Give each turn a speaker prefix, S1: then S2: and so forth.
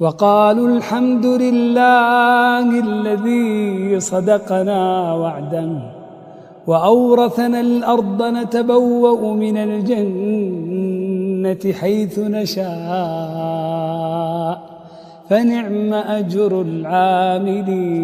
S1: وقالوا الحمد لله الذي صدقنا وعدا وأورثنا الأرض نتبوأ من الجنة حيث نشاء فنعم أجر العاملين